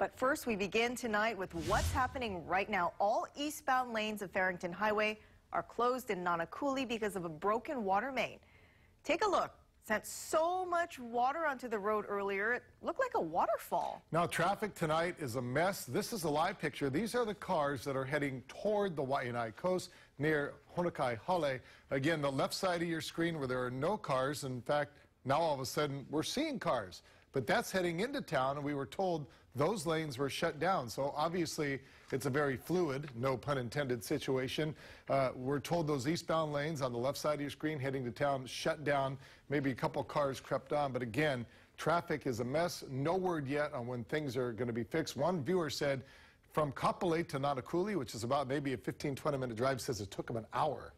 But first, we begin tonight with what's happening right now. All eastbound lanes of Farrington Highway are closed in Nanakuli because of a broken water main. Take a look. Sent so much water onto the road earlier, it looked like a waterfall. Now, traffic tonight is a mess. This is a live picture. These are the cars that are heading toward the Waianae coast near Honokai Hale. Again, the left side of your screen where there are no cars. In fact, now all of a sudden we're seeing cars. But that's heading into town, and we were told those lanes were shut down. So obviously, it's a very fluid, no pun intended, situation. Uh, we're told those eastbound lanes on the left side of your screen heading to town shut down. Maybe a couple cars crept on, but again, traffic is a mess. No word yet on when things are going to be fixed. One viewer said from Kapolei to Nanakuli, which is about maybe a 15, 20 minute drive, says it took him an hour.